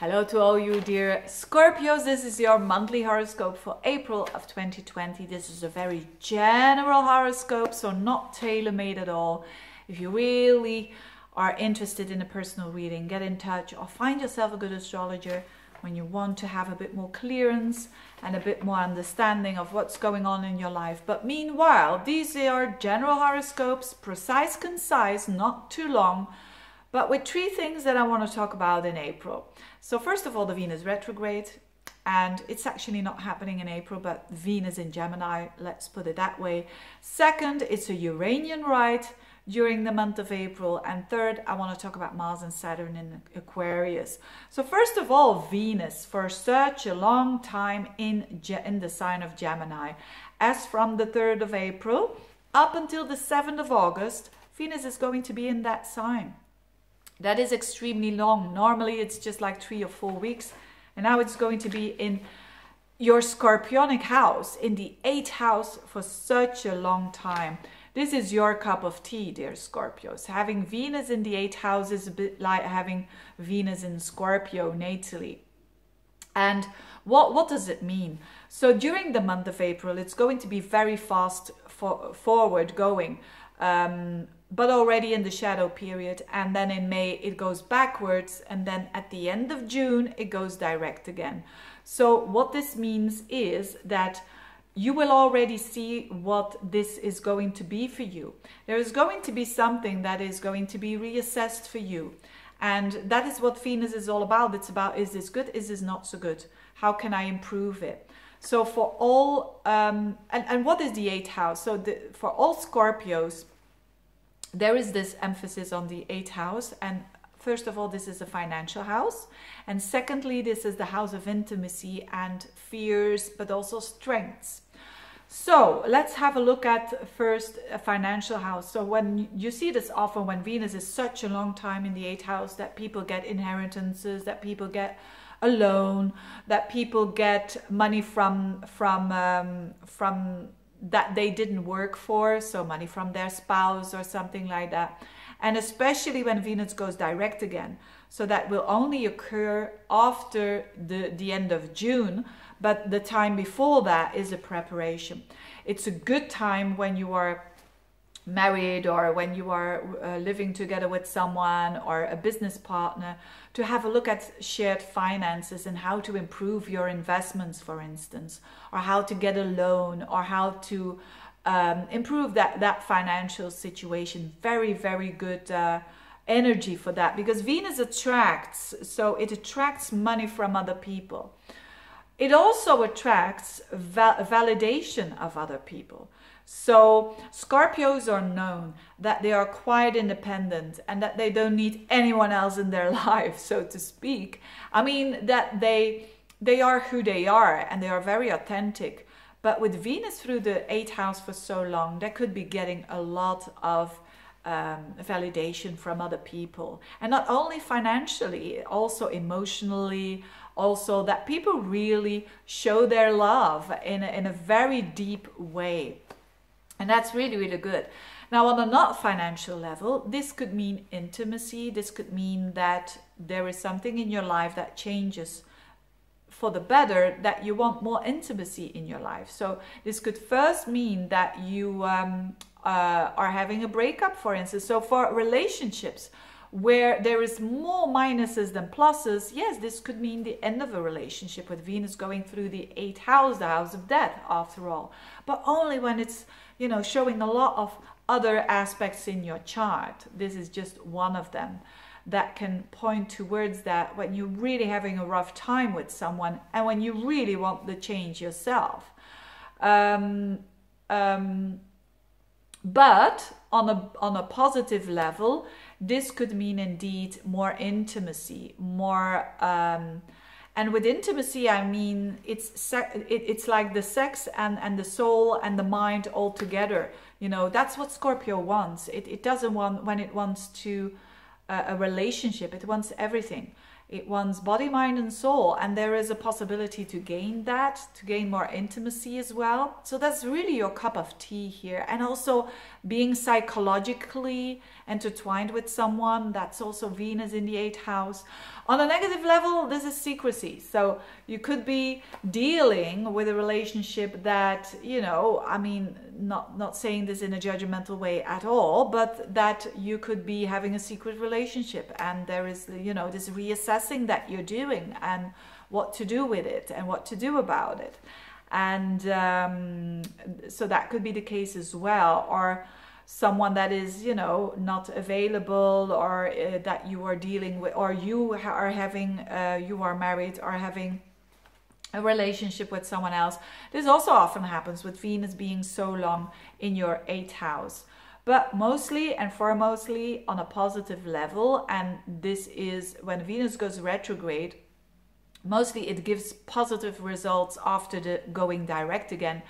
Hello to all you dear Scorpios. This is your monthly horoscope for April of 2020. This is a very general horoscope, so not tailor made at all. If you really are interested in a personal reading, get in touch or find yourself a good astrologer when you want to have a bit more clearance and a bit more understanding of what's going on in your life. But meanwhile, these are general horoscopes, precise, concise, not too long but with three things that I want to talk about in April. So, first of all, the Venus retrograde, and it's actually not happening in April, but Venus in Gemini, let's put it that way. Second, it's a Uranian ride during the month of April. And third, I want to talk about Mars and Saturn in Aquarius. So, first of all, Venus for such a long time in, in the sign of Gemini. As from the 3rd of April up until the 7th of August, Venus is going to be in that sign. That is extremely long. Normally it's just like three or four weeks. And now it's going to be in your scorpionic house, in the eighth house for such a long time. This is your cup of tea, dear Scorpios. Having Venus in the eighth house is a bit like having Venus in Scorpio natally. And what, what does it mean? So during the month of April, it's going to be very fast for, forward going. Um, but already in the shadow period. And then in May, it goes backwards. And then at the end of June, it goes direct again. So, what this means is that you will already see what this is going to be for you. There is going to be something that is going to be reassessed for you. And that is what Venus is all about. It's about is this good? Is this not so good? How can I improve it? So for all, um, and, and what is the eighth house? So the, for all Scorpios, there is this emphasis on the eighth house and first of all this is a financial house and secondly this is the house of intimacy and fears but also strengths. So let's have a look at first a financial house. So when you see this often when venus is such a long time in the eighth house that people get inheritances that people get a loan that people get money from from um, from that they didn't work for, so money from their spouse or something like that. And especially when Venus goes direct again. So that will only occur after the, the end of June, but the time before that is a preparation. It's a good time when you are married or when you are uh, living together with someone or a business partner to have a look at shared finances and how to improve your investments for instance or how to get a loan or how to um, improve that that financial situation. Very very good uh, energy for that because venus attracts so it attracts money from other people. It also attracts val- validation of other people so Scorpios are known that they are quite independent and that they don't need anyone else in their life, so to speak. I mean that they they are who they are and they are very authentic. But with Venus through the eighth house for so long, they could be getting a lot of um, validation from other people. And not only financially, also emotionally, also that people really show their love in a, in a very deep way. And that's really, really good. Now, on a not financial level, this could mean intimacy. This could mean that there is something in your life that changes for the better, that you want more intimacy in your life. So, this could first mean that you um, uh, are having a breakup, for instance. So, for relationships, where there is more minuses than pluses, yes, this could mean the end of a relationship with Venus going through the eighth house, the house of death, after all. But only when it's, you know, showing a lot of other aspects in your chart. This is just one of them that can point towards that when you're really having a rough time with someone and when you really want the change yourself. Um, um, but on a on a positive level, this could mean indeed more intimacy, more. Um, and with intimacy, I mean it's it, it's like the sex and and the soul and the mind all together. You know that's what Scorpio wants. It it doesn't want when it wants to uh, a relationship. It wants everything. It one's body, mind, and soul. And there is a possibility to gain that, to gain more intimacy as well. So that's really your cup of tea here. And also being psychologically intertwined with someone, that's also Venus in the eighth house. On a negative level, this is secrecy. So you could be dealing with a relationship that, you know, I mean, not, not saying this in a judgmental way at all, but that you could be having a secret relationship and there is, you know, this reassessing that you're doing and what to do with it and what to do about it. And um, so that could be the case as well. Or someone that is you know not available or uh, that you are dealing with or you are having uh, you are married or having a relationship with someone else. This also often happens with venus being so long in your eighth house. But mostly and foremostly on a positive level and this is when venus goes retrograde mostly it gives positive results after the going direct again.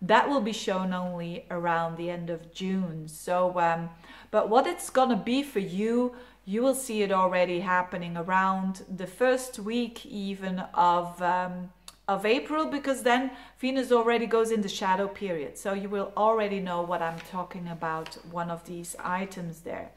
That will be shown only around the end of June. So, um, but what it's gonna be for you, you will see it already happening around the first week even of um, of April because then Venus already goes in the shadow period. So you will already know what I'm talking about, one of these items there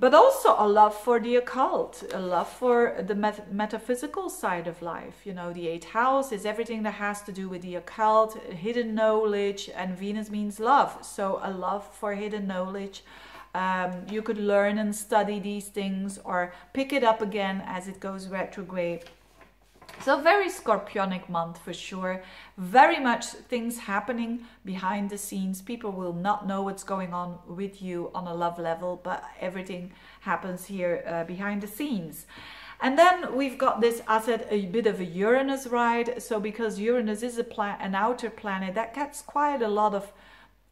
but also a love for the occult, a love for the met metaphysical side of life. You know, the eighth house is everything that has to do with the occult, hidden knowledge, and Venus means love. So, a love for hidden knowledge. Um, you could learn and study these things or pick it up again as it goes retrograde. So very scorpionic month for sure. Very much things happening behind the scenes. People will not know what's going on with you on a love level, but everything happens here uh, behind the scenes. And then we've got this asset, a bit of a Uranus ride. So because Uranus is a an outer planet that gets quite a lot of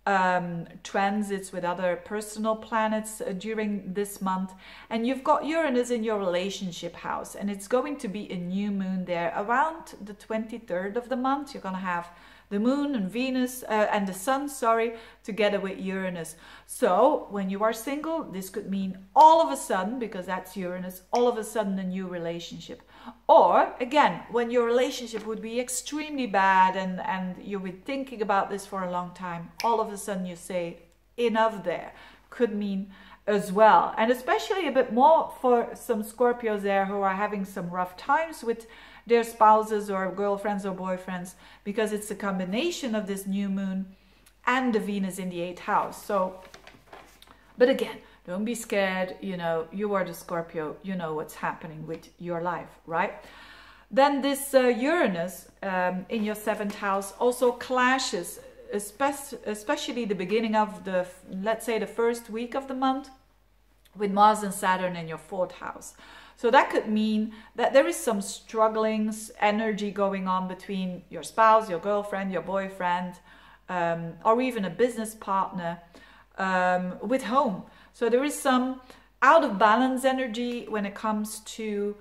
um, transits with other personal planets uh, during this month. And you've got Uranus in your relationship house, and it's going to be a new moon there around the 23rd of the month. You're going to have the moon and Venus uh, and the sun, sorry, together with Uranus. So when you are single, this could mean all of a sudden, because that's Uranus, all of a sudden a new relationship. Or again, when your relationship would be extremely bad and, and you've been thinking about this for a long time, all of a sudden you say, enough there, could mean as well. And especially a bit more for some Scorpios there who are having some rough times with their spouses or girlfriends or boyfriends because it's a combination of this new moon and the Venus in the eighth house. So, but again, don't be scared. You know, you are the Scorpio. You know what's happening with your life, right? Then this uh, Uranus um, in your seventh house also clashes, especially the beginning of the, let's say the first week of the month with Mars and Saturn in your fourth house. So that could mean that there is some strugglings, energy going on between your spouse, your girlfriend, your boyfriend, um, or even a business partner um, with home. So there is some out of balance energy when it comes to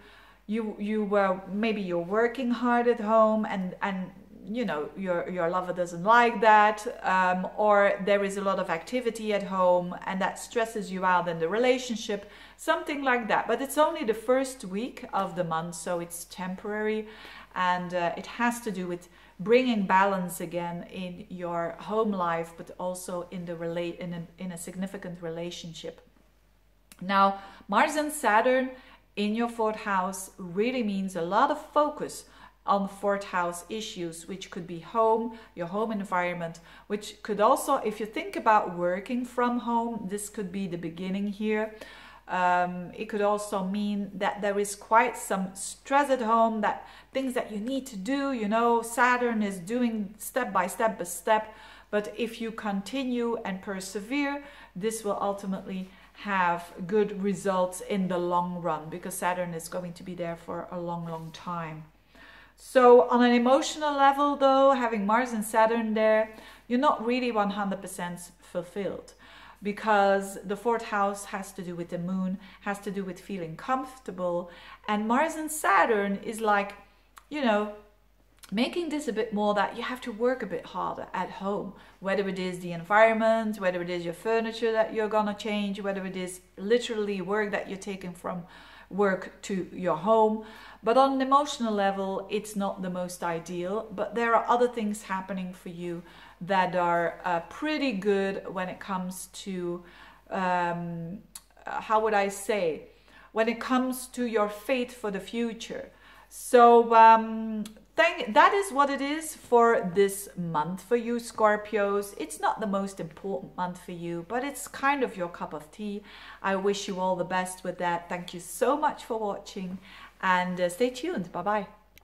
you. You were maybe you're working hard at home and and you know your your lover doesn't like that um, or there is a lot of activity at home and that stresses you out in the relationship something like that but it's only the first week of the month so it's temporary and uh, it has to do with bringing balance again in your home life but also in the relate in a, in a significant relationship now mars and saturn in your fourth house really means a lot of focus on fourth house issues, which could be home, your home environment, which could also, if you think about working from home, this could be the beginning here. Um, it could also mean that there is quite some stress at home, that things that you need to do, you know, Saturn is doing step by step by step. But if you continue and persevere, this will ultimately have good results in the long run because Saturn is going to be there for a long, long time. So on an emotional level though, having Mars and Saturn there, you're not really 100% fulfilled because the fourth house has to do with the moon, has to do with feeling comfortable. And Mars and Saturn is like, you know, making this a bit more that you have to work a bit harder at home, whether it is the environment, whether it is your furniture that you're gonna change, whether it is literally work that you're taking from work to your home. But on an emotional level, it's not the most ideal. But there are other things happening for you that are uh, pretty good when it comes to, um, how would I say, when it comes to your fate for the future. So um, thank, that is what it is for this month for you Scorpios. It's not the most important month for you, but it's kind of your cup of tea. I wish you all the best with that. Thank you so much for watching and uh, stay tuned. Bye bye.